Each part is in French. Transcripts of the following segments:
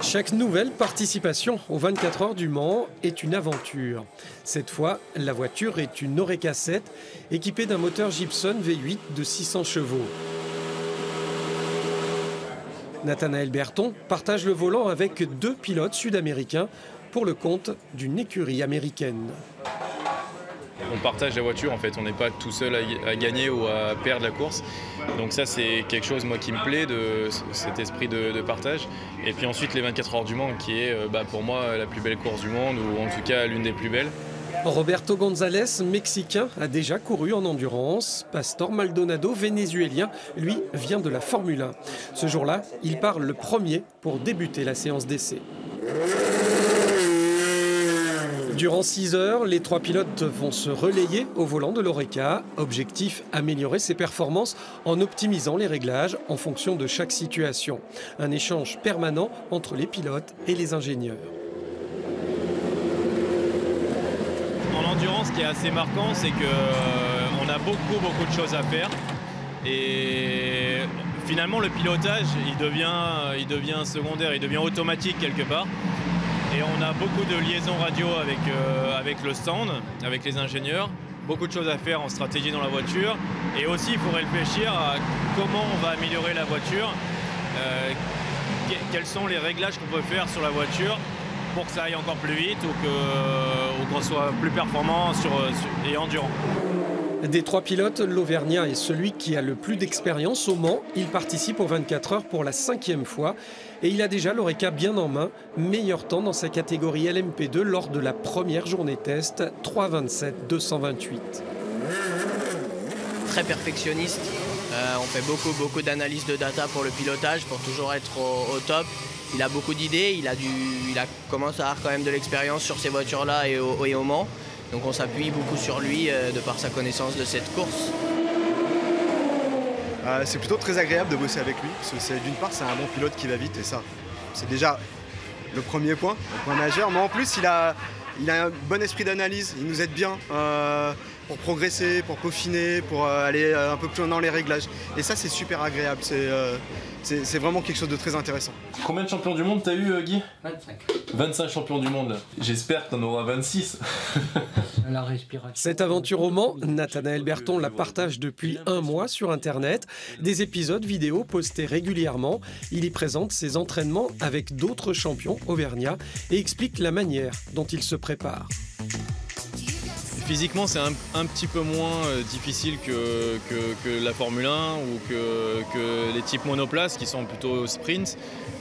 Chaque nouvelle participation aux 24 heures du Mans est une aventure. Cette fois, la voiture est une Oreca 7 équipée d'un moteur Gibson V8 de 600 chevaux. Nathanaël Berton partage le volant avec deux pilotes sud-américains pour le compte d'une écurie américaine. On partage la voiture en fait, on n'est pas tout seul à, gagner ou à perdre la course. Donc ça c'est quelque chose moi qui me plaît, de cet esprit de, partage. Et puis ensuite les 24 heures du Mans qui est euh, bah, pour moi la plus belle course du monde ou en tout cas l'une des plus belles. Roberto González, mexicain, a déjà couru en endurance. Pastor Maldonado, vénézuélien, lui, vient de la Formule 1. Ce jour-là, il part le premier pour débuter la séance d'essai. Durant 6 heures, les trois pilotes vont se relayer au volant de l'Oreca. Objectif améliorer ses performances en optimisant les réglages en fonction de chaque situation. Un échange permanent entre les pilotes et les ingénieurs. En endurance, ce qui est assez marquant, c'est qu'on euh, a beaucoup, beaucoup de choses à faire. Et finalement, le pilotage, il devient, il devient secondaire, il devient automatique quelque part. Et on a beaucoup de liaisons radio avec, euh, avec le stand, avec les ingénieurs. Beaucoup de choses à faire en stratégie dans la voiture. Et aussi, il faut réfléchir à comment on va améliorer la voiture. Euh, quels sont les réglages qu'on peut faire sur la voiture pour que ça aille encore plus vite ou qu'on soit plus performant et endurant. Des trois pilotes, l'Auvergnat est celui qui a le plus d'expérience au Mans. Il participe aux 24 heures pour la cinquième fois et il a déjà l'Oreca bien en main. Meilleur temps dans sa catégorie LMP2 lors de la première journée test, 3.27-228. Très perfectionniste. Euh, on fait beaucoup, beaucoup d'analyses de data pour le pilotage pour toujours être au, top. Il a beaucoup d'idées, il, a il a commencé à avoir quand même de l'expérience sur ces voitures-là et au, et au Mans. Donc on s'appuie beaucoup sur lui euh, de par sa connaissance de cette course. Euh, c'est plutôt très agréable de bosser avec lui, parce que d'une part c'est un bon pilote qui va vite et ça, c'est déjà le premier point, le point majeur. Mais en plus il a, il a un bon esprit d'analyse, il nous aide bien euh, pour progresser, pour peaufiner, pour aller un peu plus loin dans les réglages. Et ça c'est super agréable. C'est c'est vraiment quelque chose de très intéressant. Combien de champions du monde t'as eu, euh, Guy? 25. 25 champions du monde. J'espère que t'en auras 26. La respiration. Cette aventure au Mans, Nathanaël Berton la partage depuis un mois sur Internet. Des épisodes vidéo postés régulièrement. Il y présente ses entraînements avec d'autres champions auvergnats et explique la manière dont il se prépare. Physiquement, c'est un, petit peu moins euh, difficile que, la Formule 1 ou que, les types monoplaces qui sont plutôt sprint.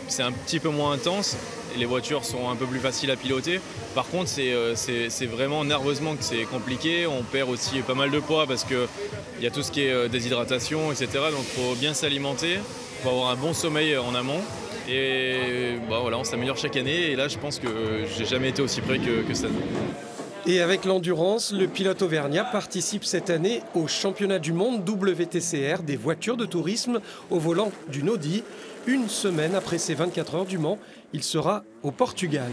C'est un petit peu moins intense et les voitures sont un peu plus faciles à piloter. Par contre, c'est euh, vraiment nerveusement que c'est compliqué. On perd aussi pas mal de poids parce qu'il y a tout ce qui est euh, déshydratation, etc. Donc il faut bien s'alimenter, il faut avoir un bon sommeil en amont. Et bah, voilà, on s'améliore chaque année et là je pense que j'ai jamais été aussi près que, que ça. Et avec l'endurance, le pilote auvergnat participe cette année au championnat du monde WTCR des voitures de tourisme au volant d'une Audi. Une semaine après ses 24 heures du Mans, il sera au Portugal.